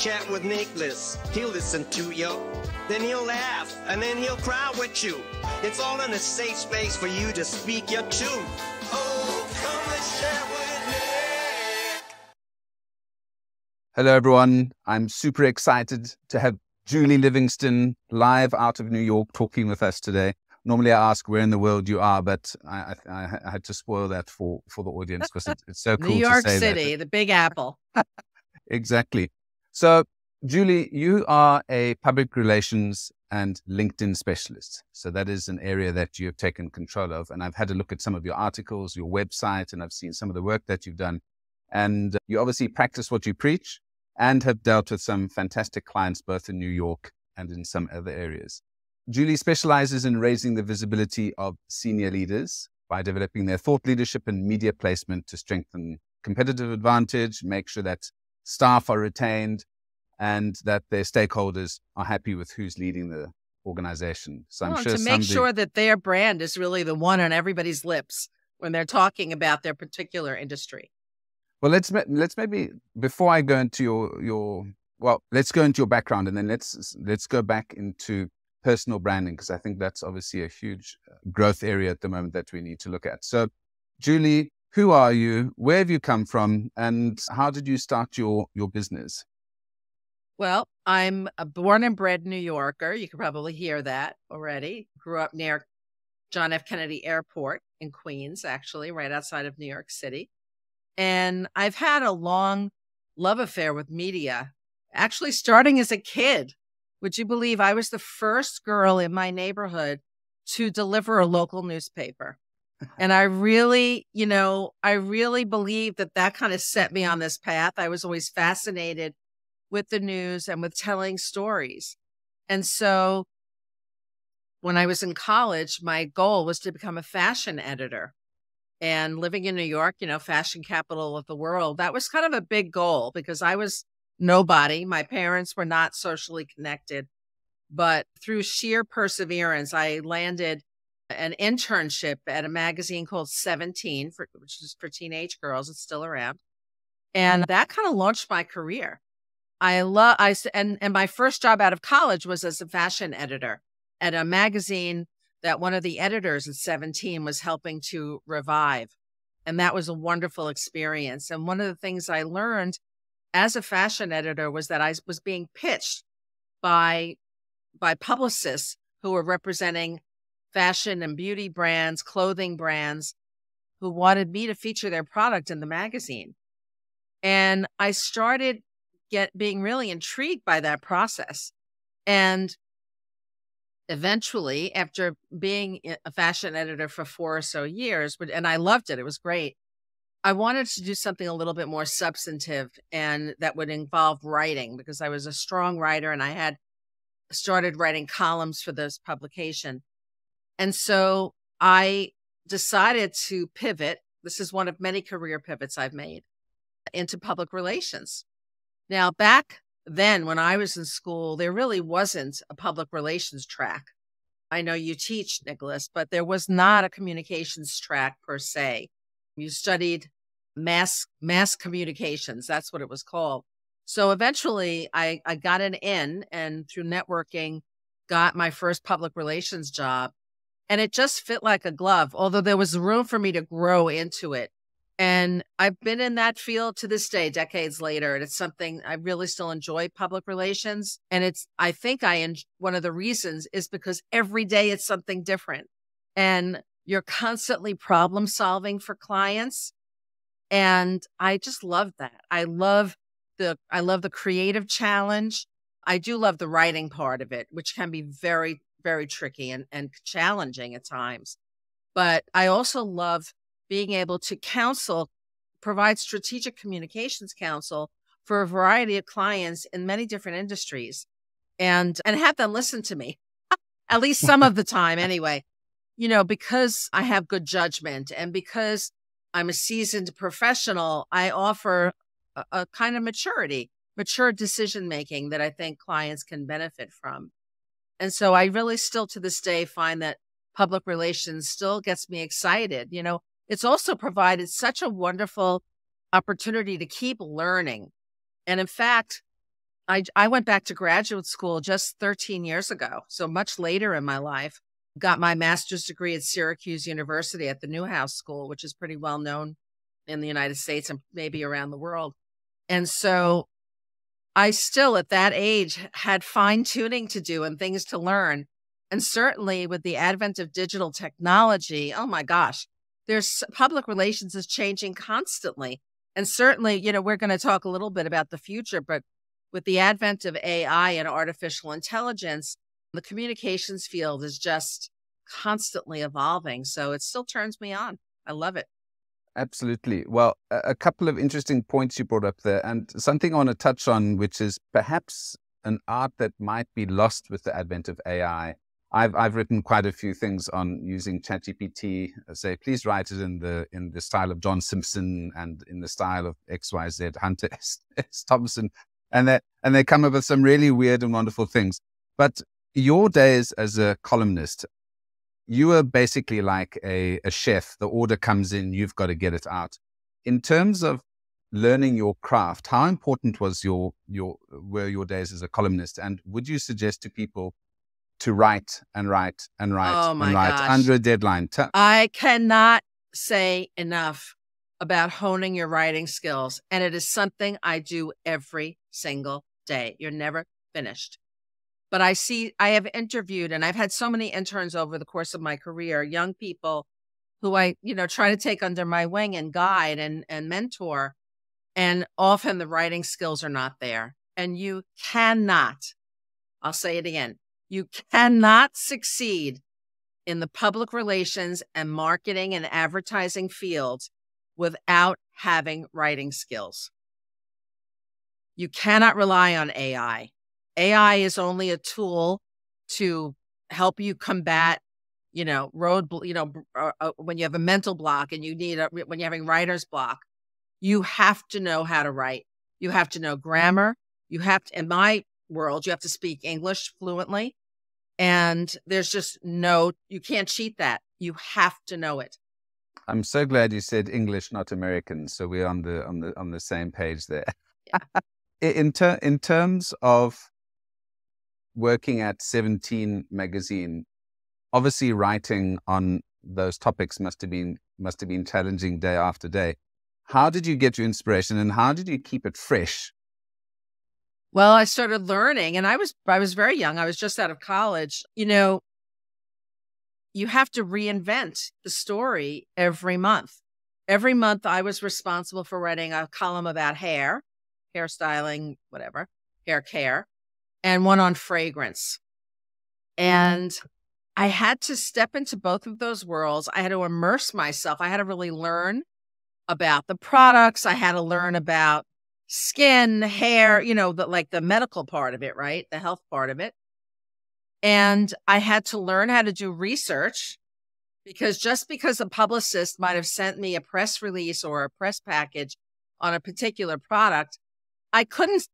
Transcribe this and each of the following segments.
chat with Nicholas. He'll listen to you. Then he'll laugh, and then he'll cry with you. It's all in a safe space for you to speak your truth. Oh, come and chat with Nick. Hello, everyone. I'm super excited to have Julie Livingston live out of New York talking with us today. Normally, I ask where in the world you are, but I, I, I had to spoil that for, for the audience because it, it's so cool. New York to say City, that. the Big Apple. Exactly. So, Julie, you are a public relations and LinkedIn specialist. So, that is an area that you have taken control of. And I've had a look at some of your articles, your website, and I've seen some of the work that you've done. And uh, you obviously practice what you preach and have dealt with some fantastic clients both in New York and in some other areas. Julie specializes in raising the visibility of senior leaders by developing their thought leadership and media placement to strengthen competitive advantage, make sure that staff are retained, and that their stakeholders are happy with who's leading the organization. So I'm sure to make somebody- sure that their brand is really the one on everybody's lips when they're talking about their particular industry. Well, let's let's maybe before I go into your your well, let's go into your background and then let's let's go back into personal branding because I think that's obviously a huge uh, growth area at the moment that we need to look at. So, Julie, who are you? Where have you come from? And how did you start your your business? Well, I'm a born and bred New Yorker. You can probably hear that already. Grew up near John F. Kennedy Airport in Queens, actually, right outside of New York City. And I've had a long love affair with media, actually starting as a kid. Would you believe I was the first girl in my neighborhood to deliver a local newspaper? And I really, you know, I really believe that that kind of set me on this path. I was always fascinated with the news and with telling stories. And so when I was in college, my goal was to become a fashion editor. And living in New York, you know, fashion capital of the world, that was kind of a big goal because I was nobody. My parents were not socially connected. But through sheer perseverance, I landed an internship at a magazine called 17, for, which is for teenage girls. It's still around. And that kind of launched my career. I love I and and my first job out of college was as a fashion editor at a magazine that one of the editors at 17 was helping to revive. And that was a wonderful experience. And one of the things I learned as a fashion editor was that I was being pitched by by publicists who were representing fashion and beauty brands, clothing brands who wanted me to feature their product in the magazine. And I started get being really intrigued by that process. And eventually, after being a fashion editor for four or so years, and I loved it, it was great. I wanted to do something a little bit more substantive and that would involve writing because I was a strong writer and I had started writing columns for this publication. And so I decided to pivot. This is one of many career pivots I've made into public relations. Now, back then when I was in school, there really wasn't a public relations track. I know you teach, Nicholas, but there was not a communications track per se. You studied mass mass communications. That's what it was called. So eventually I, I got an in and through networking got my first public relations job. And it just fit like a glove, although there was room for me to grow into it. And I've been in that field to this day, decades later. And it's something I really still enjoy public relations. And it's, I think I, one of the reasons is because every day it's something different. And you're constantly problem solving for clients. And I just love that. I love the, I love the creative challenge. I do love the writing part of it, which can be very, very tricky and, and challenging at times. But I also love being able to counsel, provide strategic communications counsel for a variety of clients in many different industries and and have them listen to me at least some of the time anyway. You know because i have good judgment and because i'm a seasoned professional i offer a, a kind of maturity mature decision making that i think clients can benefit from. And so i really still to this day find that public relations still gets me excited you know it's also provided such a wonderful opportunity to keep learning. And in fact, I, I went back to graduate school just 13 years ago, so much later in my life. Got my master's degree at Syracuse University at the Newhouse School, which is pretty well known in the United States and maybe around the world. And so I still, at that age, had fine tuning to do and things to learn. And certainly with the advent of digital technology, oh my gosh, there's public relations is changing constantly. And certainly, you know, we're going to talk a little bit about the future, but with the advent of AI and artificial intelligence, the communications field is just constantly evolving. So it still turns me on. I love it. Absolutely. Well, a couple of interesting points you brought up there, and something I want to touch on, which is perhaps an art that might be lost with the advent of AI. I've I've written quite a few things on using ChatGPT. Uh, say, please write it in the in the style of John Simpson and in the style of X Y Z Hunter S. S. Thompson, and they and they come up with some really weird and wonderful things. But your days as a columnist, you were basically like a, a chef. The order comes in, you've got to get it out. In terms of learning your craft, how important was your your were your days as a columnist? And would you suggest to people to write and write and write oh and write gosh. under a deadline? I cannot say enough about honing your writing skills. And it is something I do every single day. You're never finished. But I see, I have interviewed and I've had so many interns over the course of my career, young people who I, you know, try to take under my wing and guide and, and mentor. And often the writing skills are not there. And you cannot, I'll say it again, you cannot succeed in the public relations and marketing and advertising fields without having writing skills. You cannot rely on AI. AI is only a tool to help you combat, you know, road, you know, uh, uh, when you have a mental block and you need a, when you're having writer's block, you have to know how to write. You have to know grammar. You have to, in my world, you have to speak English fluently. And there's just no, you can't cheat that. You have to know it. I'm so glad you said English, not American. So we're on the on the on the same page there. Yeah. in ter- in terms of working at 17 magazine, obviously writing on those topics must have been must have been challenging day after day. How did you get your inspiration and how did you keep it fresh? Well, I started learning and I was I was very young. I was just out of college. You know, you have to reinvent the story every month. Every month I was responsible for writing a column about hair, hairstyling, whatever, hair care and one on fragrance. Mm-hmm. And I had to step into both of those worlds. I had to immerse myself. I had to really learn about the products. I had to learn about skin, hair, mm-hmm. you know, the, like the medical part of it, right? The health part of it. And I had to learn how to do research because just because a publicist might have sent me a press release or a press package on a particular product, I couldn't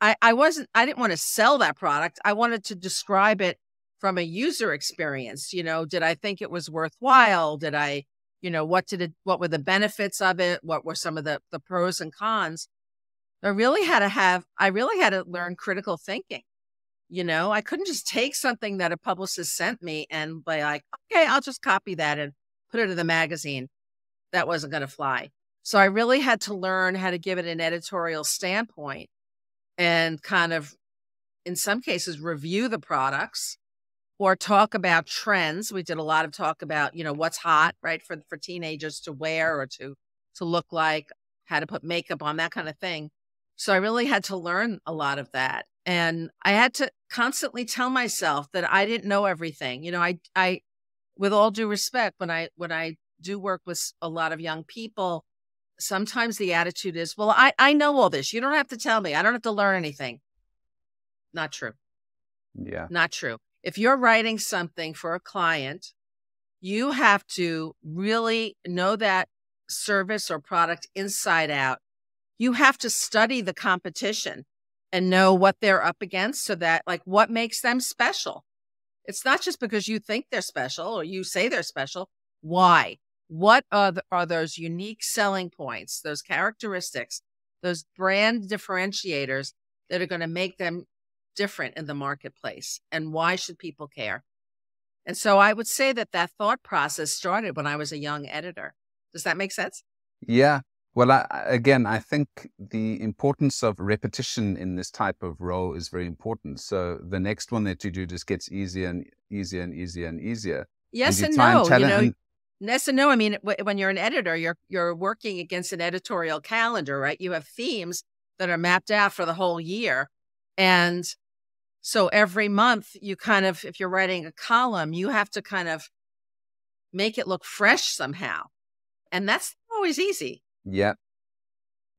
I, I wasn't, I didn't want to sell that product. I wanted to describe it from a user experience. You know, did I think it was worthwhile? Did I, you know, what did it, what were the benefits of it? What were some of the, the pros and cons? I really had to have, I really had to learn critical thinking. You know, I couldn't just take something that a publicist sent me and be like, okay, I'll just copy that and put it in the magazine. That wasn't going to fly. So I really had to learn how to give it an editorial standpoint and kind of, in some cases, review the products or talk about trends. We did a lot of talk about, you know, what's hot, right, for for teenagers to wear or to to look like, how to put makeup on, that kind of thing. So I really had to learn a lot of that. And I had to constantly tell myself that I didn't know everything. You know, I I with all due respect, when I when I do work with a lot of young people, sometimes the attitude is, well, I, I know all this. You don't have to tell me. I don't have to learn anything. Not true. Yeah. Not true. If you're writing something for a client, you have to really know that service or product inside out. You have to study the competition and know what they're up against so that, like, what makes them special. It's not just because you think they're special or you say they're special. Why? What are, the, are those unique selling points, those characteristics, those brand differentiators that are going to make them different in the marketplace? And why should people care? And so I would say that that thought process started when I was a young editor. Does that make sense? Yeah. Well, I, again, I think the importance of repetition in this type of role is very important. So the next one that you do just gets easier and easier and easier and easier. Yes and, no. You know, and, yes and no. I mean, when you're an editor, you're you're working against an editorial calendar, right? You have themes that are mapped out for the whole year, and so every month you kind of, if you're writing a column, you have to kind of make it look fresh somehow, and that's always easy. Yeah.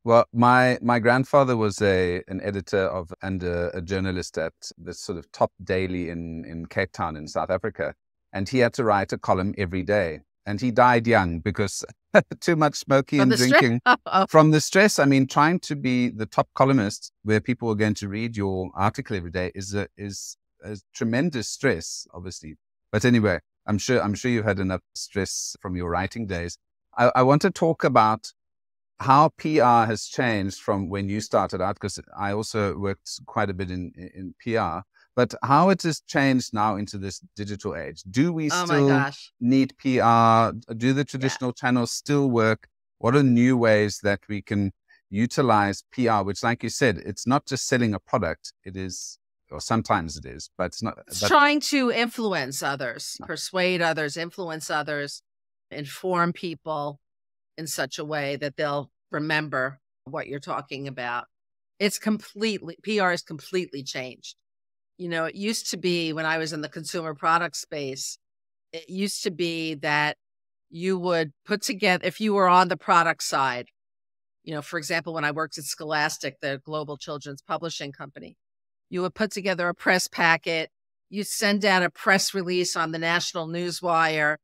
Well, my my grandfather was a an editor of and a, a journalist at the sort of top daily in in Cape Town in South Africa, and he had to write a column every day. And he died young because too much smoking from and drinking oh, oh. from the stress. I mean, trying to be the top columnist where people are going to read your article every day is a, is a tremendous stress, obviously. But anyway, I'm sure I'm sure you've had enough stress from your writing days. I, I want to talk about how PR has changed from when you started out, because I also worked quite a bit in, in PR, but how it has changed now into this digital age. Do we oh still need PR? Do the traditional yeah. channels still work? What are new ways that we can utilize PR, which, like you said, it's not just selling a product, it is or sometimes it is, but it's not. It's but, trying to influence others, no. persuade others, influence others, inform people, in such a way that they'll remember what you're talking about. It's completely, PR is completely changed. You know, it used to be when I was in the consumer product space, it used to be that you would put together, if you were on the product side, you know, for example, when I worked at Scholastic, the global children's publishing company, you would put together a press packet, you'd send out a press release on the national newswire,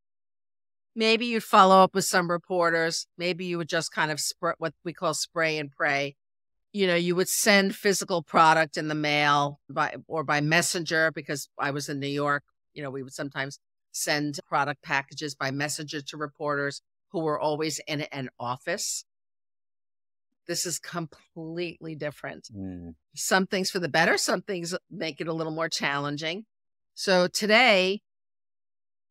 Maybe you'd follow up with some reporters. Maybe you would just kind of spread what we call spray and pray. You know, you would send physical product in the mail by or by messenger because I was in New York. You know, we would sometimes send product packages by messenger to reporters who were always in an office. This is completely different. Mm. Some things for the better, some things make it a little more challenging. So today,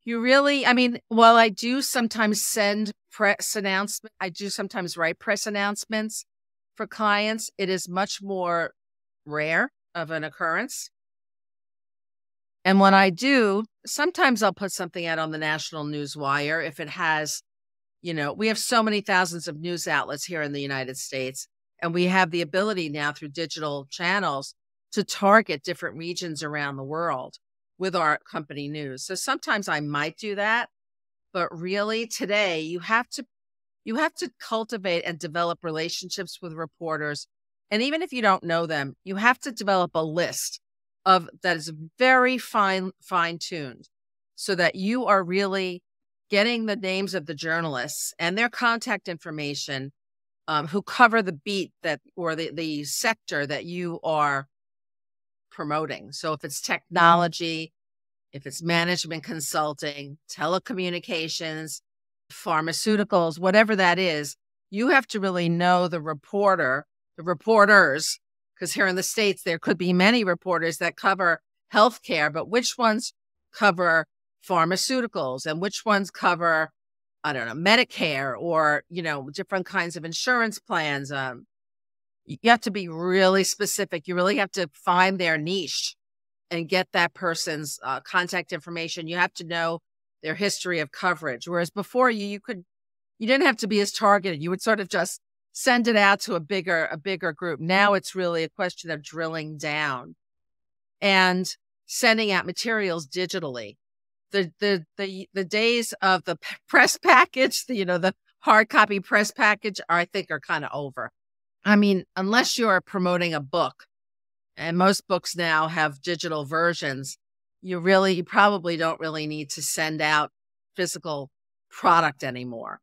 you really, I mean, while I do sometimes send press announcements, I do sometimes write press announcements for clients. It is much more rare of an occurrence. And when I do, sometimes I'll put something out on the national news wire if it has, you know, we have so many thousands of news outlets here in the United States, and we have the ability now through digital channels to target different regions around the world with our company news. So sometimes I might do that, but really today you have to you have to cultivate and develop relationships with reporters. And even if you don't know them, you have to develop a list of that is very fine fine tuned so that you are really getting the names of the journalists and their contact information um, who cover the beat that or the, the sector that you are promoting. So if it's technology, if it's management consulting, telecommunications, pharmaceuticals, whatever that is, you have to really know the reporter, the reporters, because here in the States, there could be many reporters that cover healthcare, but which ones cover pharmaceuticals and which ones cover, I don't know, Medicare or, you know, different kinds of insurance plans. Um, you have to be really specific. You really have to find their niche and get that person's uh, contact information. You have to know their history of coverage. Whereas before you, you could, you didn't have to be as targeted. You would sort of just send it out to a bigger, a bigger group. Now it's really a question of drilling down and sending out materials digitally. The, the, the, the days of the press package, the, you know, the hard copy press package, are, I think are kind of over. I mean, unless you're promoting a book, and most books now have digital versions, you really, you probably don't really need to send out physical product anymore.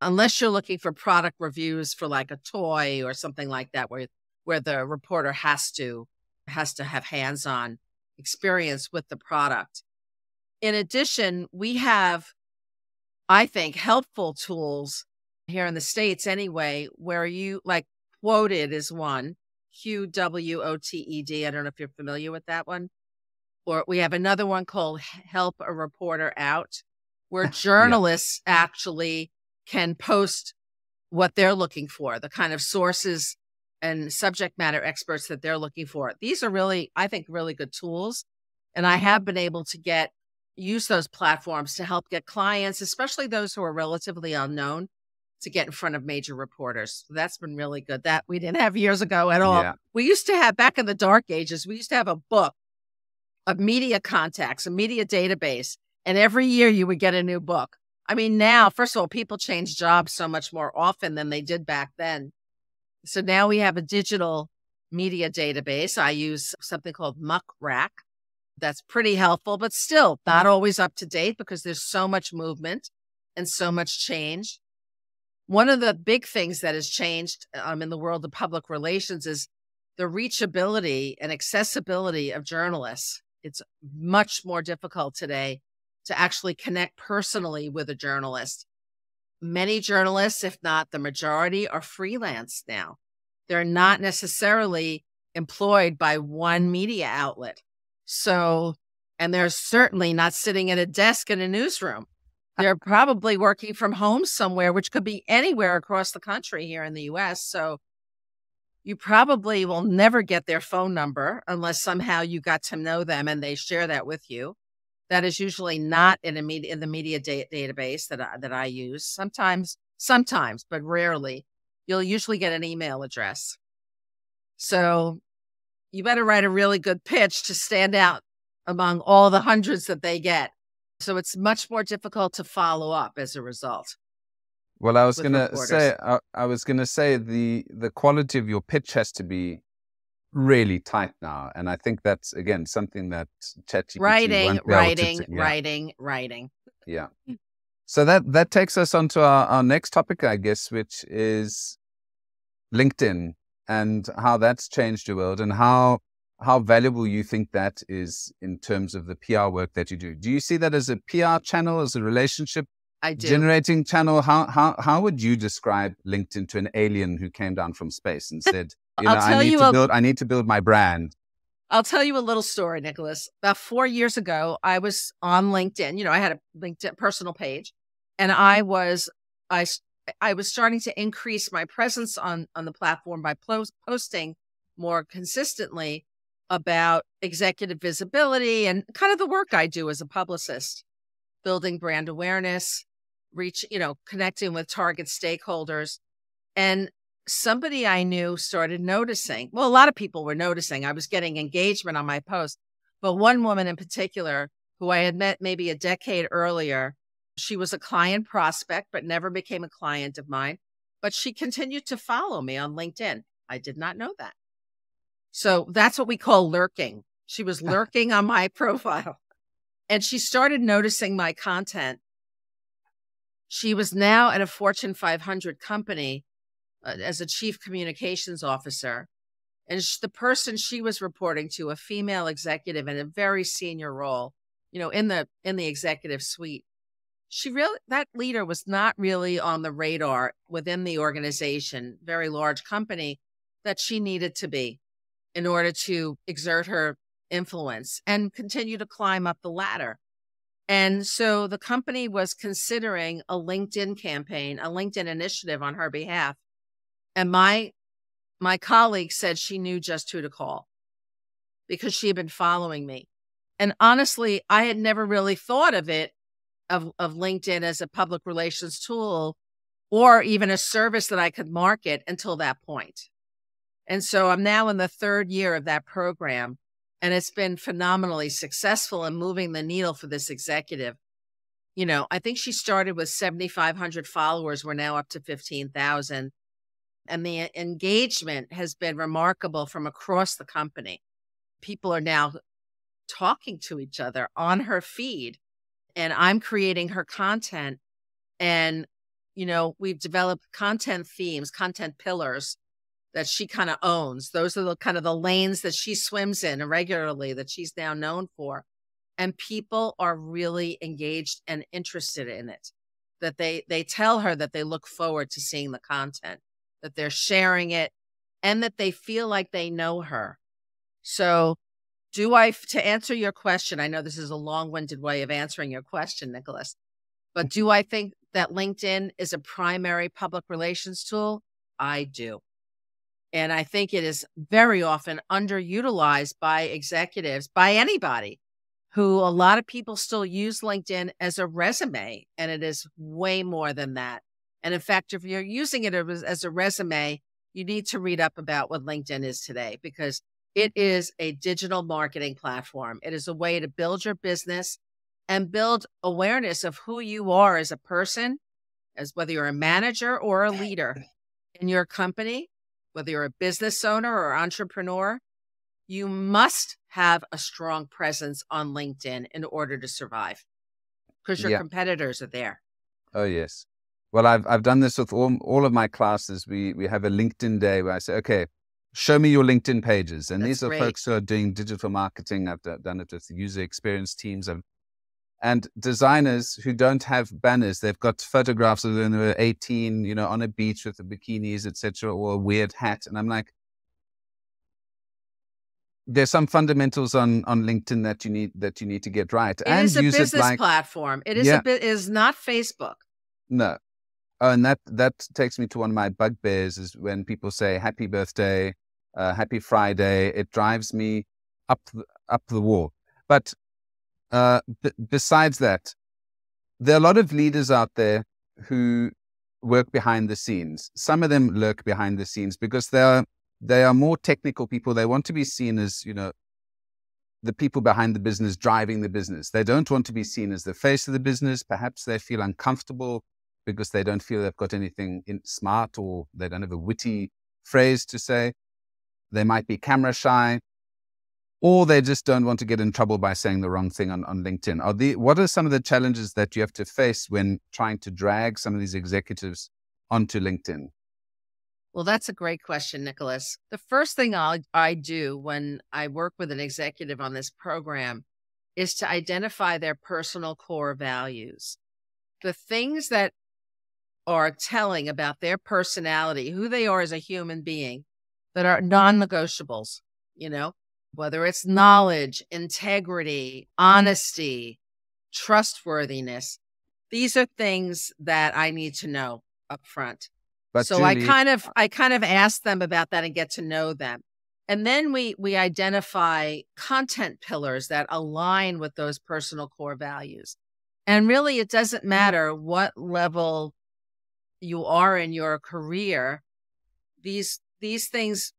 Unless you're looking for product reviews for like a toy or something like that, where, where the reporter has to, has to have hands-on experience with the product. In addition, we have, I think, helpful tools here in the States anyway, where you like Qwoted is one. Q W O T E D. I don't know if you're familiar with that one. Or we have another one called Help a Reporter Out, where journalists yeah. actually can post what they're looking for, the kind of sources and subject matter experts that they're looking for. These are really, I think, really good tools. And I have been able to get use those platforms to help get clients, especially those who are relatively unknown, to get in front of major reporters. That's been really good. That we didn't have years ago at all. Yeah. We used to have back in the dark ages, we used to have a book of media contacts, a media database, and every year you would get a new book. I mean, now, first of all, people change jobs so much more often than they did back then. So now we have a digital media database. I use something called Muck Rack. That's pretty helpful, but still not mm-hmm. always up to date because there's so much movement and so much change. One of the big things that has changed um, in the world of public relations is the reachability and accessibility of journalists. It's much more difficult today to actually connect personally with a journalist. Many journalists, if not the majority, are freelance now. They're not necessarily employed by one media outlet. So, and they're certainly not sitting at a desk in a newsroom. They're probably working from home somewhere, which could be anywhere across the country here in the US. So you probably will never get their phone number unless somehow you got to know them and they share that with you. That is usually not in a media, in the media da- database that I, that I use. Sometimes, sometimes, but rarely, you'll usually get an email address. So you better write a really good pitch to stand out among all the hundreds that they get. So it's much more difficult to follow up as a result. Well, I was going to say, I, I was going to say the the quality of your pitch has to be really tight now, and I think that's again something that ChatGPT writing, writing, to, yeah. writing, writing. Yeah. So that that takes us on to our, our next topic, I guess, which is LinkedIn and how that's changed your world and how how valuable you think that is in terms of the PR work that you do. Do you see that as a PR channel, as a relationship generating channel? How how how would you describe LinkedIn to an alien who came down from space and said, you know, I need to a, build I need to build my brand? I'll tell you a little story, Nicholas. About four years ago, I was on LinkedIn. You know, I had a LinkedIn personal page, and I mm-hmm. was I I was starting to increase my presence on on the platform by posting more consistently about executive visibility and kind of the work I do as a publicist, building brand awareness, reach, you know, connecting with target stakeholders. And somebody I knew started noticing. Well, a lot of people were noticing. I was getting engagement on my post, but one woman in particular who I had met maybe a decade earlier, she was a client prospect, but never became a client of mine. But she continued to follow me on LinkedIn. I did not know that. So that's what we call lurking. She was lurking on my profile and she started noticing my content. She was now at a Fortune 500 company uh, as a chief communications officer. And sh- the person she was reporting to, a female executive in a very senior role, you know, in the in the executive suite, she really that leader was not really on the radar within the organization, very large company that she needed to be in order to exert her influence and continue to climb up the ladder. And so the company was considering a LinkedIn campaign, a LinkedIn initiative on her behalf. And my my colleague said she knew just who to call because she had been following me. And honestly, I had never really thought of it of, of LinkedIn as a public relations tool or even a service that I could market until that point. And so I'm now in the third year of that program, and it's been phenomenally successful in moving the needle for this executive. You know, I think she started with 7,500 followers. We're now up to 15,000. And the engagement has been remarkable from across the company. People are now talking to each other on her feed, and I'm creating her content. And, you know, we've developed content themes, content pillars that she kind of owns. Those are the kind of the lanes that she swims in regularly that she's now known for. And people are really engaged and interested in it. That they they tell her that they look forward to seeing the content, that they're sharing it. and that they feel like they know her. So, do I, to answer your question, I know this is a long winded way of answering your question, Nicholas, but do I think that LinkedIn is a primary public relations tool? I do. And I think it is very often underutilized by executives, by anybody who a lot of people still use LinkedIn as a resume, and it is way more than that. And in fact, if you're using it as a resume, you need to read up about what LinkedIn is today because it is a digital marketing platform. It is a way to build your business and build awareness of who you are as a person, as whether you're a manager or a leader in your company, whether you're a business owner or entrepreneur, you must have a strong presence on LinkedIn in order to survive because your yeah. competitors are there. Oh, yes. Well, I've, I've done this with all, all of my classes. We, we have a LinkedIn day where I say, okay, show me your LinkedIn pages. And That's these are great. folks who are doing digital marketing. I've done it with user experience teams. I've, and designers who don't have banners, they've got photographs of them were 18, you know, on a beach with the bikinis, etc., or a weird hat. And I'm like, there's some fundamentals on on LinkedIn that you need that you need to get right. It and is a business like, platform. It is yeah. a bit is not Facebook. No. Oh, and that that takes me to one of my bugbears is when people say happy birthday, uh, happy Friday. It drives me up the, up the wall. But uh, b- besides that, there are a lot of leaders out there who work behind the scenes. Some of them lurk behind the scenes because they're they are more technical people. They want to be seen as, you know, the people behind the business driving the business. They don't want to be seen as the face of the business. Perhaps they feel uncomfortable because they don't feel they've got anything smart or they don't have a witty phrase to say. They might be camera shy or they just don't want to get in trouble by saying the wrong thing on, on LinkedIn. Are the, what are some of the challenges that you have to face when trying to drag some of these executives onto LinkedIn? Well, that's a great question, Nicholas. The first thing i I do when I work with an executive on this program is to identify their personal core values. The things that are telling about their personality, who they are as a human being, that are non negotiables, you know, whether it's knowledge, integrity, honesty, trustworthiness. These are things that I need to know up front. But so Julie, I kind of I kind of ask them about that and get to know them. And then we we identify content pillars that align with those personal core values. And really it doesn't matter what level you are in your career, these these things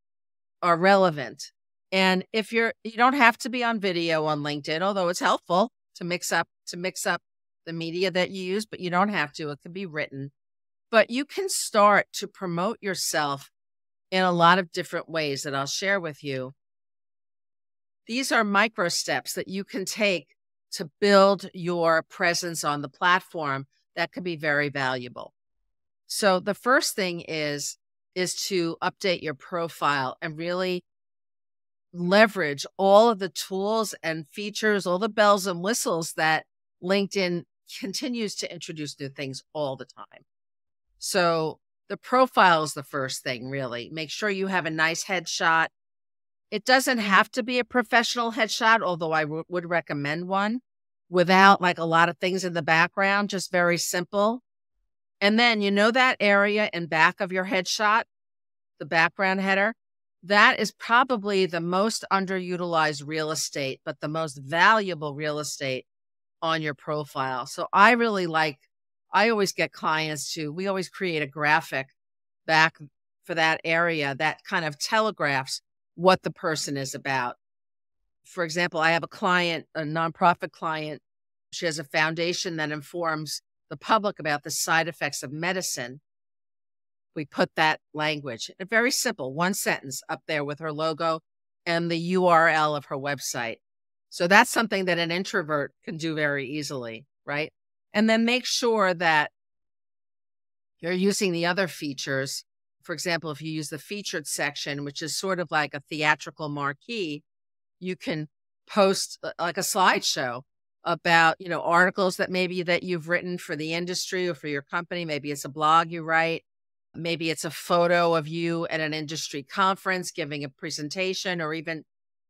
are relevant. And if you're you don't have to be on video on LinkedIn, although it's helpful to mix up to mix up the media that you use, but you don't have to. It can be written. But you can start to promote yourself in a lot of different ways that I'll share with you. These are micro steps that you can take to build your presence on the platform that could be very valuable. So the first thing is is to update your profile and really leverage all of the tools and features, all the bells and whistles that LinkedIn continues to introduce new things all the time. So the profile is the first thing, really. Make sure you have a nice headshot. It doesn't have to be a professional headshot, although I would recommend one without like a lot of things in the background, just very simple. And then you know that area in back of your headshot, the background header, that is probably the most underutilized real estate, but the most valuable real estate on your profile. So I really like I always get clients to, we always create a graphic back for that area that kind of telegraphs what the person is about. For example, I have a client, a nonprofit client. She has a foundation that informs the public about the side effects of medicine. We put that language, a very simple one sentence up there with her logo and the URL of her website. So that's something that an introvert can do very easily, right? And then make sure that you're using the other features. For example, if you use the featured section, which is sort of like a theatrical marquee, you can post uh, like a slideshow about, you know, articles that maybe that you've written for the industry or for your company. Maybe it's a blog you write. Maybe it's a photo of you at an industry conference giving a presentation or even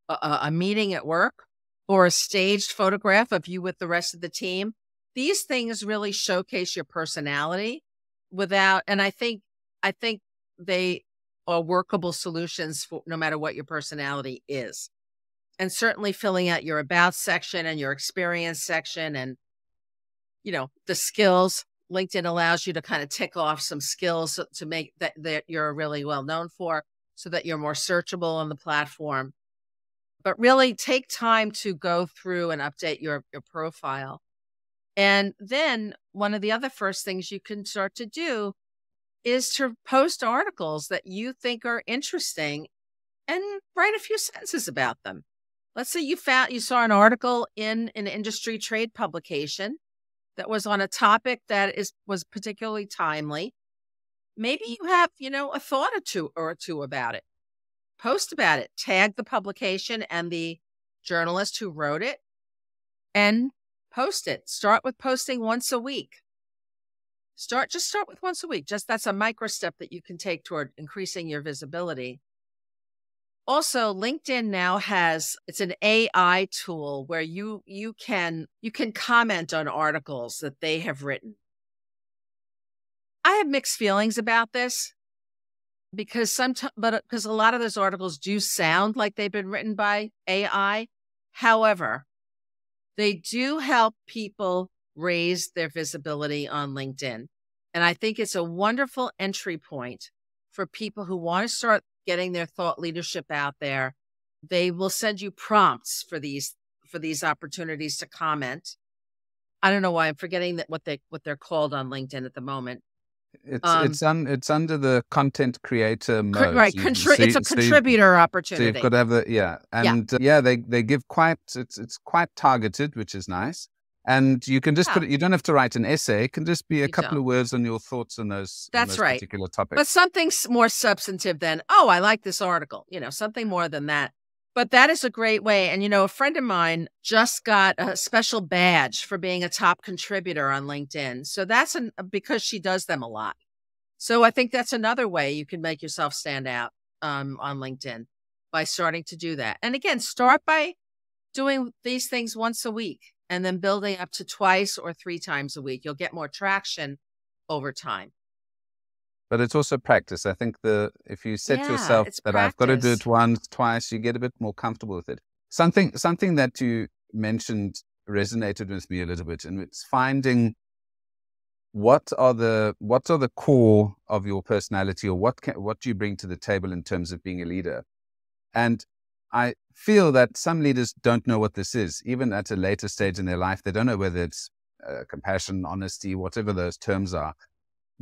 a, a meeting at work or a staged photograph of you with the rest of the team. These things really showcase your personality without, and I think, I think they are workable solutions for no matter what your personality is. And certainly filling out your about section and your experience section and, you know, the skills. LinkedIn allows you to kind of tick off some skills to make that, that you're really well known for so that you're more searchable on the platform but really take time to go through and update your, your profile. And then one of the other first things you can start to do is to post articles that you think are interesting and write a few sentences about them. Let's say you found you saw an article in an industry trade publication that was on a topic that is was particularly timely. Maybe mm-hmm. you have, you know, a thought or two or two about it post about it, tag the publication and the journalist who wrote it, and post it. Start with posting once a week. Start just start with once a week. Just that's a micro step that you can take toward increasing your visibility. Also, LinkedIn now has it's an AI tool where you you can you can comment on articles that they have written. I have mixed feelings about this because sometimes, but because uh, a lot of those articles do sound like they've been written by AI. However, they do help people raise their visibility on LinkedIn. And I think it's a wonderful entry point for people who want to start getting their thought leadership out there. They will send you prompts for these for these opportunities to comment. I don't know why I'm forgetting that what they what they're called on LinkedIn at the moment. It's um, it's un, it's under the content creator mode. Right, Contri- it's a contributor so opportunity. So you've got to have the yeah, and yeah. Uh, yeah, they they give quite it's it's quite targeted, which is nice. And you can just yeah. put it. You don't have to write an essay. It can just be a you couple don't. of words on your thoughts on those. That's on those right. Particular topics, but something more substantive than oh, I like this article. You know, something more than that. But that is a great way. And, you know, a friend of mine just got a special badge for being a top contributor on LinkedIn. So that's an, because she does them a lot. So I think that's another way you can make yourself stand out um, on LinkedIn by starting to do that. And again, start by doing these things once a week and then building up to twice or three times a week. You'll get more traction over time but it's also practice. I think the if you set yeah, yourself that practice. I've got to do it once, twice, you get a bit more comfortable with it. Something something that you mentioned resonated with me a little bit, and it's finding what are the what are the core of your personality, or what can, what do you bring to the table in terms of being a leader. And I feel that some leaders don't know what this is, even at a later stage in their life. They don't know whether it's uh, compassion, honesty, whatever those terms are.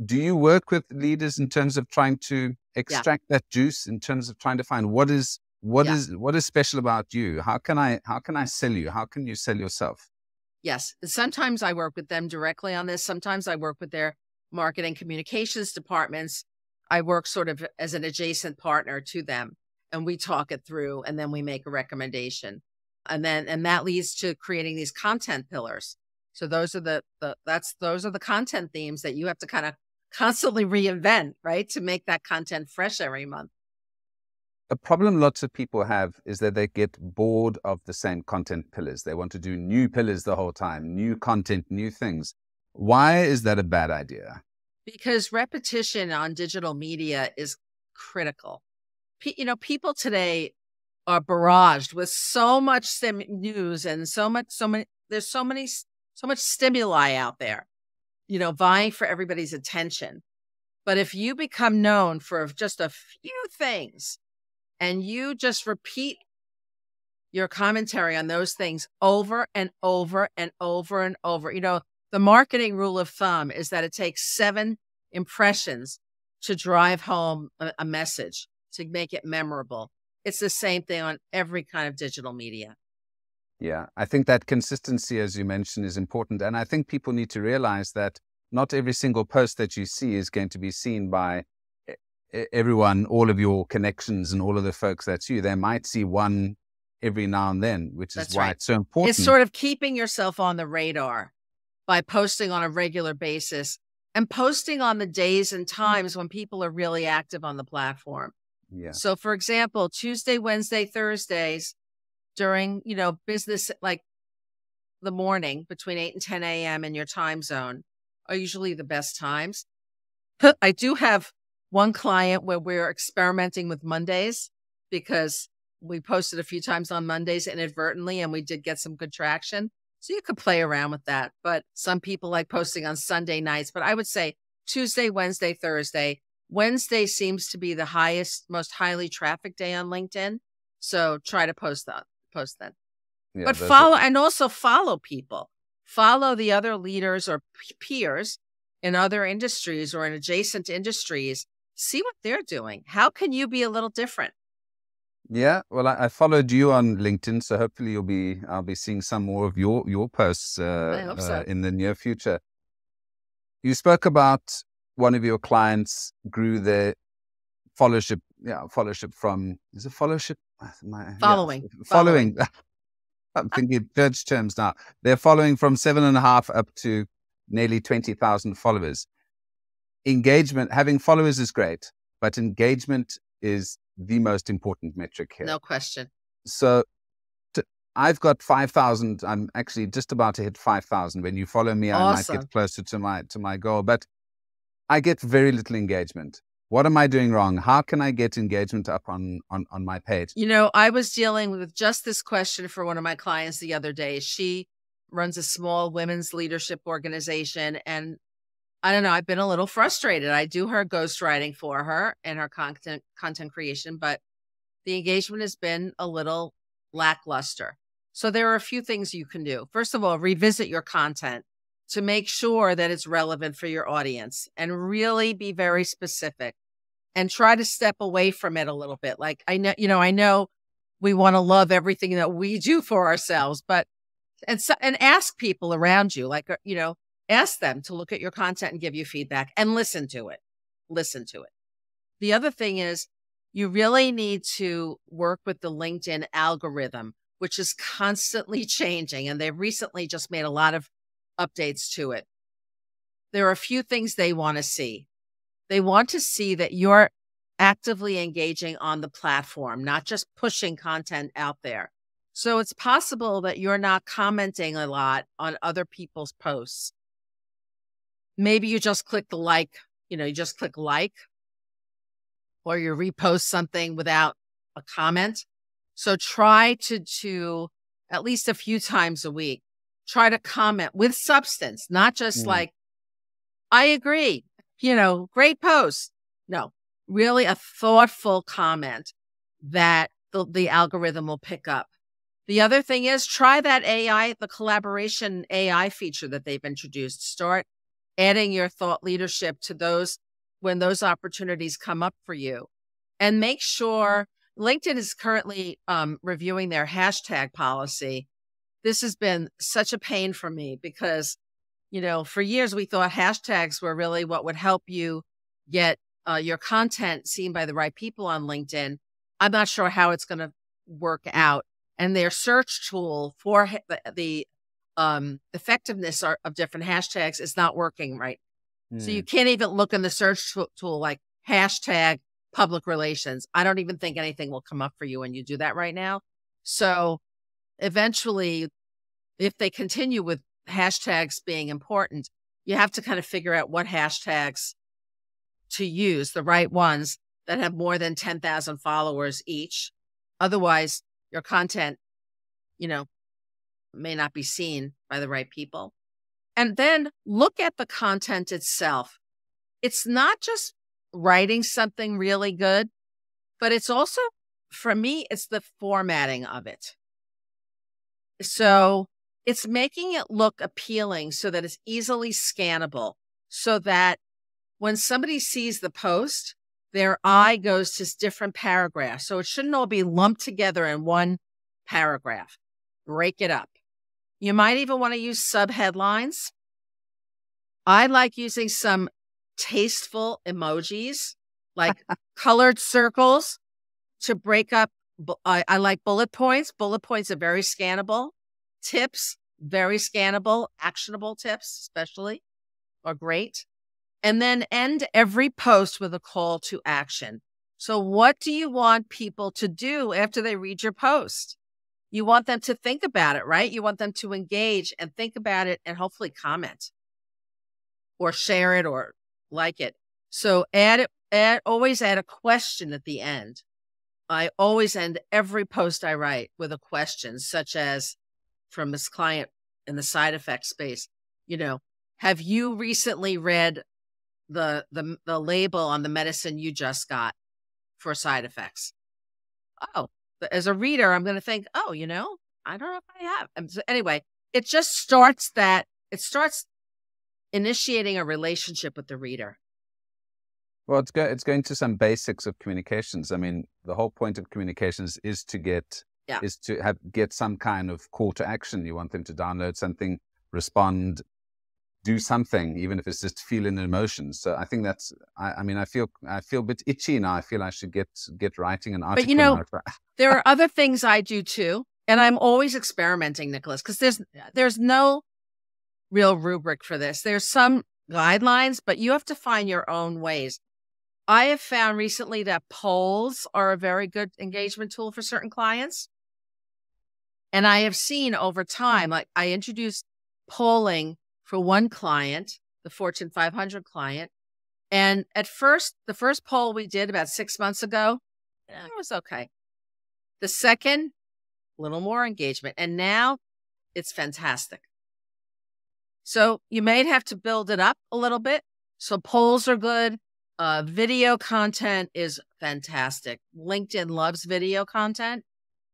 Do you work with leaders in terms of trying to extract yeah. that juice in terms of trying to find what is what yeah. is what is special about you? How can i how can i sell you? How can you sell yourself? Yes. Sometimes i work with them directly on this. Sometimes i work with their marketing communications departments. I work sort of as an adjacent partner to them and we talk it through and then we make a recommendation and then and that leads to creating these content pillars so those are the, the that's those are the content themes that you have to kind of constantly reinvent, right? To make that content fresh every month. A problem lots of people have is that they get bored of the same content pillars. They want to do new pillars the whole time, new content, new things. Why is that a bad idea? Because repetition on digital media is critical. You know, people today are barraged with so much sim- news and so much, so many, there's so many, so much stimuli out there you know, vying for everybody's attention. But if you become known for just a few things and you just repeat your commentary on those things over and over and over and over, you know, the marketing rule of thumb is that it takes seven impressions to drive home a, a message, to make it memorable. It's the same thing on every kind of digital media. Yeah, I think that consistency, as you mentioned, is important. And I think people need to realize that not every single post that you see is going to be seen by everyone, all of your connections and all of the folks that's you. They might see one every now and then, which is that's why right. it's so important. It's sort of keeping yourself on the radar by posting on a regular basis and posting on the days and mm. times when people are really active on the platform. Yeah. So, for example, Tuesday, Wednesday, Thursdays during, you know, business like the morning between 8 and 10 a.m. in your time zone are usually the best times. I do have one client where we're experimenting with Mondays because we posted a few times on Mondays inadvertently and we did get some good traction. So you could play around with that. But some people like posting on Sunday nights. But I would say Tuesday, Wednesday, Thursday. Wednesday seems to be the highest, most highly trafficked day on LinkedIn. So try to post that, post that. yeah but follow and also follow people. Follow the other leaders or p- peers in other industries or in adjacent industries. See what they're doing. How can you be a little different? Yeah, well, I, I followed you on LinkedIn, so hopefully you'll be I'll be seeing some more of your your posts uh, hope uh, so. in the near future. You spoke about one of your clients grew their followership, yeah, followership from is it followership? Ah, My, yeah, Following. following. I'm thinking church terms now. They're following from seven and a half up to nearly twenty thousand followers. Engagement, having followers is great, but engagement is the most important metric here. No question. So t- I've got 5,000. I'm actually just about to hit 5,000. When you follow me, I might get closer to my, to my goal, but I get very little engagement. What am I doing wrong? How can I get engagement up on, on, on my page? You know, I was dealing with just this question for one of my clients the other day. She runs a small women's leadership organization. And I don't know, I've been a little frustrated. I do her ghostwriting for her and her content content creation, but the engagement has been a little lackluster. So there are a few things you can do. First of all, revisit your content to make sure that it's relevant for your audience and really be very specific and try to step away from it a little bit. Like I know, you know, I know we want to love everything that we do for ourselves, but and so, and ask people around you, like uh, you know, ask them to look at your content and give you feedback and listen to it. Listen to it. The other thing is you really need to work with the LinkedIn algorithm, which is constantly changing, and they've recently just made a lot of updates to it. There are a few things they want to see. They want to see that you're actively engaging on the platform, not just pushing content out there. So it's possible that you're not commenting a lot on other people's posts. Maybe you just click the like, you know, you just click like or you repost something without a comment. So try to, to at least a few times a week, try to comment with substance, not just Mm. like, I agree, you know, great post. No, really a thoughtful comment that the, the algorithm will pick up. The other thing is try that AI, the collaboration AI feature that they've introduced. Start adding your thought leadership to those when those opportunities come up for you. And make sure LinkedIn is currently um, reviewing their hashtag policy. This has been such a pain for me because, you know, for years we thought hashtags were really what would help you get uh, your content seen by the right people on LinkedIn. I'm not sure how it's going to work out. And their search tool for the, the um, effectiveness are, of different hashtags is not working right. So you can't even look in the search tool, tool like hashtag public relations. I don't even think anything will come up for you when you do that right now. So eventually, if they continue with hashtags being important, you have to kind of figure out what hashtags to use, the right ones that have more than 10,000 followers each. Otherwise, your content, you know, may not be seen by the right people. And then look at the content itself. It's not just writing something really good, but it's also, for me, it's the formatting of it. So it's making it look appealing so that it's easily scannable, so that when somebody sees the post, their eye goes to different paragraphs. So it shouldn't all be lumped together in one paragraph. Break it up. You might even want to use subheadlines. I like using some tasteful emojis, like colored circles to break up. I, I like bullet points. Bullet points are very scannable. Tips, very scannable. Actionable tips, especially, are great. and then end every post with a call to action. So, what do you want people to do after they read your post? You want them to think about it, right? You want them to engage and think about it and hopefully comment or share it or like it. So, add it, add, always add a question at the end. I always end every post I write with a question, such as from this client in the side effect space, you know, have you recently read the the the label on the medicine you just got for side effects? Oh, as a reader, I'm going to think, oh, you know, I don't know if I have. And so anyway, it just starts that it starts initiating a relationship with the reader. Well, it's go, it's going to some basics of communications. I mean, the whole point of communications is to get yeah. is to have get some kind of call to action. You want them to download something, respond, do something, even if it's just feeling emotions. So I think that's. I, I, mean, I feel I feel a bit itchy now. I feel I should get get writing an article. But you know, there are other things I do too, and I'm always experimenting, Nicholas, because there's there's no real rubric for this. There's some guidelines, but you have to find your own ways. I have found recently that polls are a very good engagement tool for certain clients. And I have seen over time, like I introduced polling for one client, the Fortune 500 client. And at first, the first poll we did about six months ago, eh, it was okay. The second, a little more engagement. And now it's fantastic. So you may have to build it up a little bit. So polls are good. Uh, video content is fantastic. LinkedIn loves video content.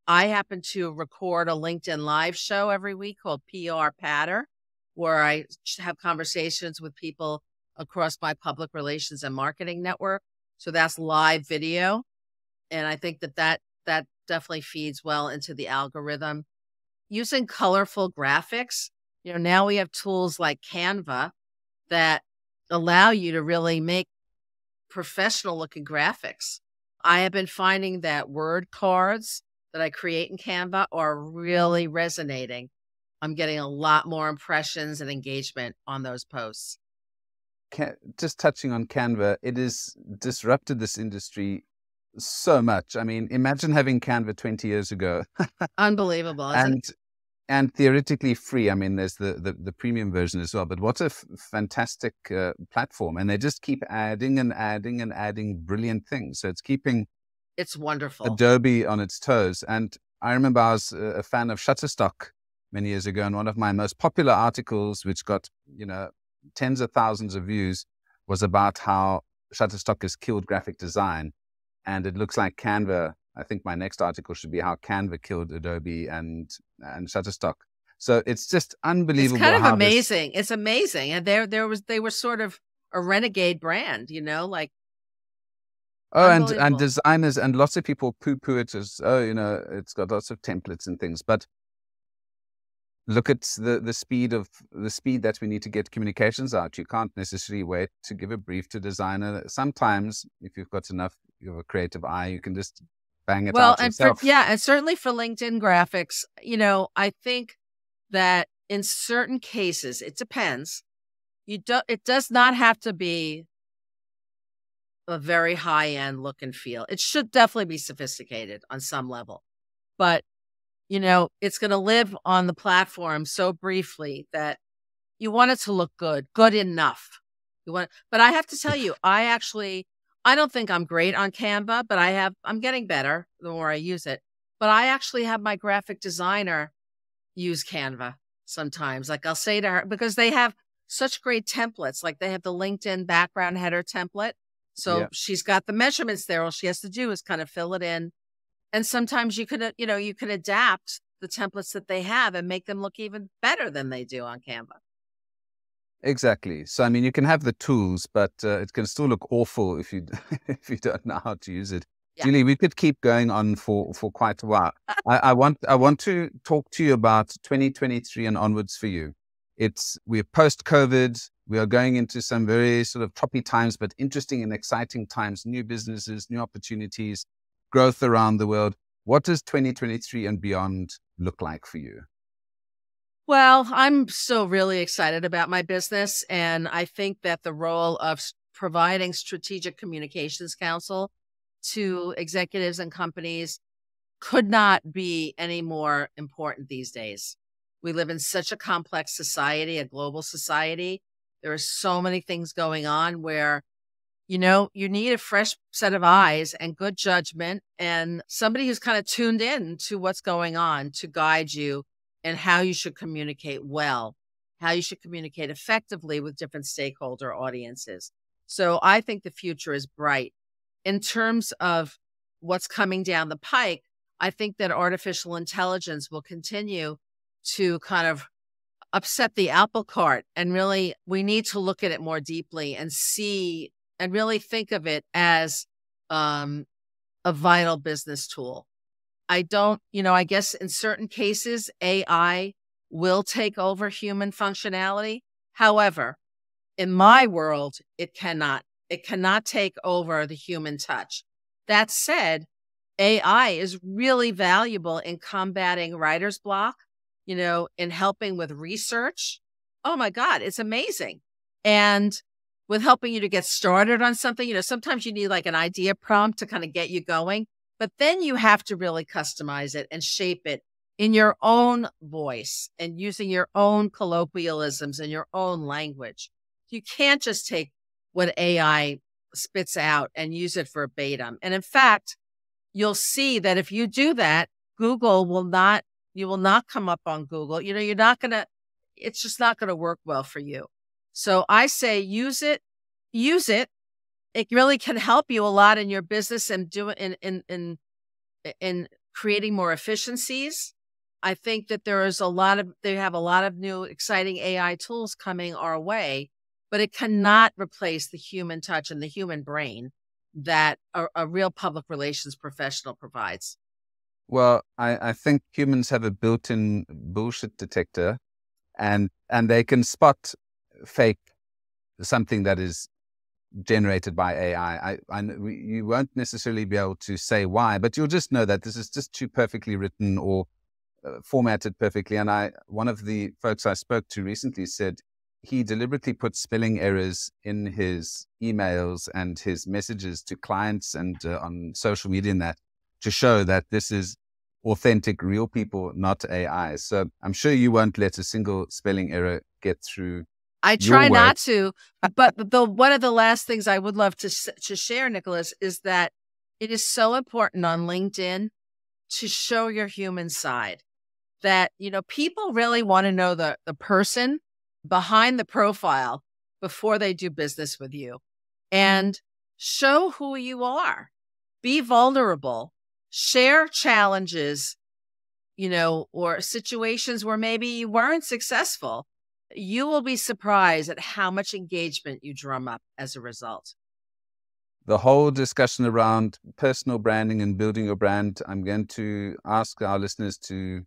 I happen to record a LinkedIn live show every week called PR Patter, where I have conversations with people across my public relations and marketing network. So that's live video. And I think that that, that definitely feeds well into the algorithm. Using colorful graphics, you know, now we have tools like Canva that allow you to really make professional looking graphics. I have been finding that word cards that I create in Canva are really resonating. I'm getting a lot more impressions and engagement on those posts. just touching on Canva, it has disrupted this industry so much. I mean, imagine having Canva 20 years ago. Unbelievable. and it? And theoretically free. I mean, there's the, the, the premium version as well, but what a f- fantastic uh, platform. And they just keep adding and adding and adding brilliant things. So it's keeping it's wonderful Adobe on its toes. And I remember I was a fan of Shutterstock many years ago, and one of my most popular articles, which got you know tens of thousands of views, was about how Shutterstock has killed graphic design, and it looks like Canva I think my next article should be how Canva killed Adobe and and Shutterstock. So it's just unbelievable. It's kind of amazing. This... It's amazing, and there there was they were sort of a renegade brand, you know, like. Oh, and and designers and lots of people poo poo it as oh, you know, it's got lots of templates and things, but look at the the speed of the speed that we need to get communications out. You can't necessarily wait to give a brief to designer. Sometimes, if you've got enough, you have a creative eye, you can just bang it well, and for, yeah, and certainly for LinkedIn graphics, you know, I think that in certain cases, it depends. You do it does not have to be a very high end look and feel. It should definitely be sophisticated on some level. But, you know, it's going to live on the platform so briefly that you want it to look good, good enough. You want, but I have to tell you, I actually I don't think I'm great on Canva, but I have, I'm getting better the more I use it. But I actually have my graphic designer use Canva sometimes. Like I'll say to her, because they have such great templates, like they have the LinkedIn background header template. So yeah. she's got the measurements there. All she has to do is kind of fill it in. And sometimes you could, you know, you can adapt the templates that they have and make them look even better than they do on Canva. Exactly. So I mean, you can have the tools, but uh, it can still look awful if you if you don't know how to use it. Yeah. Julie, we could keep going on for for quite a while. I, I, want I want to talk to you about 2023 and onwards for you. It's we're post COVID. We are going into some very sort of choppy times, but interesting and exciting times. New businesses, new opportunities, growth around the world. What does 2023 and beyond look like for you? Well, I'm still really excited about my business. And I think that the role of providing strategic communications counsel to executives and companies could not be any more important these days. We live in such a complex society, a global society. There are so many things going on where, you know, you need a fresh set of eyes and good judgment and somebody who's kind of tuned in to what's going on to guide you and how you should communicate well, how you should communicate effectively with different stakeholder audiences. So I think the future is bright. In terms of what's coming down the pike, I think that artificial intelligence will continue to kind of upset the apple cart. And really, we need to look at it more deeply and see and really think of it as um, a vital business tool. I don't, you know, I guess in certain cases, AI will take over human functionality. However, in my world, it cannot. It cannot take over the human touch. That said, AI is really valuable in combating writer's block, you know, in helping with research. Oh my God, it's amazing. And with helping you to get started on something, you know, sometimes you need like an idea prompt to kind of get you going. But then you have to really customize it and shape it in your own voice and using your own colloquialisms and your own language. You can't just take what AI spits out and use it verbatim. And in fact, you'll see that if you do that, Google will not, you will not come up on Google. You know, you're not going to, it's just not going to work well for you. So I say use it, use it it really can help you a lot in your business and do in in in in creating more efficiencies. I think that there is a lot of they have a lot of new exciting AI tools coming our way, but it cannot replace the human touch and the human brain that a, a real public relations professional provides. Well, I, I think humans have a built-in bullshit detector, and and they can spot fake something that is generated by AI. I, I, you won't necessarily be able to say why, but you'll just know that this is just too perfectly written or uh, formatted perfectly. And I, one of the folks I spoke to recently said he deliberately put spelling errors in his emails and his messages to clients and uh, on social media and that to show that this is authentic, real people, not AI. So I'm sure you won't let a single spelling error get through I try not to, but the one of the last things I would love to to share, Nicholas, is that it is so important on LinkedIn to show your human side. That you know, people really want to know the the person behind the profile before they do business with you, mm-hmm. and show who you are. Be vulnerable. Share challenges, you know, or situations where maybe you weren't successful you will be surprised at how much engagement you drum up as a result. The whole discussion around personal branding and building your brand, I'm going to ask our listeners to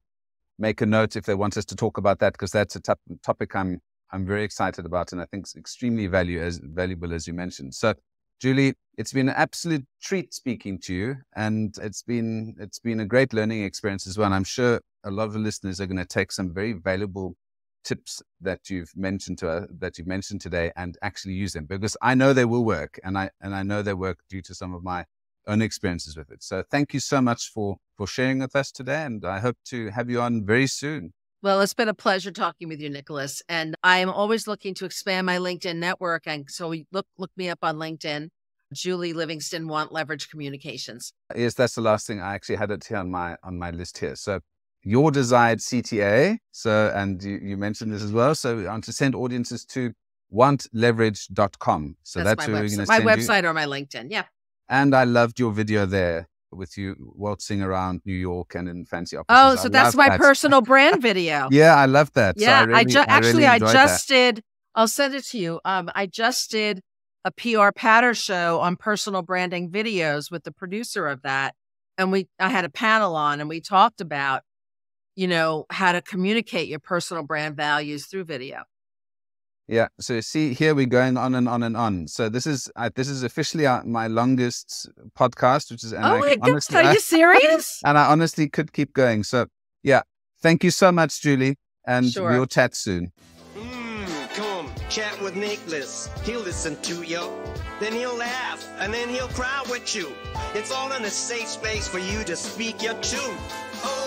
make a note if they want us to talk about that, because that's a t- topic I'm I'm very excited about, and I think it's extremely value as valuable as you mentioned. So, Julie, it's been an absolute treat speaking to you, and it's been it's been a great learning experience as well. And I'm sure a lot of the listeners are going to take some very valuable tips that you've mentioned to uh, that you've mentioned today and actually use them because I know they will work and I and I know they work due to some of my own experiences with it. So thank you so much for for sharing with us today and I hope to have you on very soon. Well, it's been a pleasure talking with you, Nicholas. And I am always looking to expand my LinkedIn network. And so look look me up on LinkedIn. Julie Livingston Want Leverage Communications. Yes, that's the last thing. I actually had it here on my on my list here. So your desired CTA. So, and you, you mentioned this as well. So, to send audiences to wantleverage.com. So that's, that's where we're going to My website you. or my LinkedIn. Yeah. And I loved your video there with you waltzing around New York and in fancy offices. Oh, so I that's my that. personal brand video. yeah, I love that. Yeah, so I, really, I, ju- actually I, really I just that. did. I'll send it to you. Um, I just did a PR patter show on personal branding videos with the producer of that, and we I had a panel on, and we talked about you know, how to communicate your personal brand values through video. Yeah. So see, here we're going on and on and on. So this is uh, this is officially uh, my longest podcast, which is. And oh I, my honestly, Are you serious? and I honestly could keep going. So yeah, thank you so much, Julie. and Sure. we'll chat soon. Mmm, come chat with Nicholas. He'll listen to you. Then he'll laugh, and then he'll cry with you. It's all in a safe space for you to speak your truth. Oh,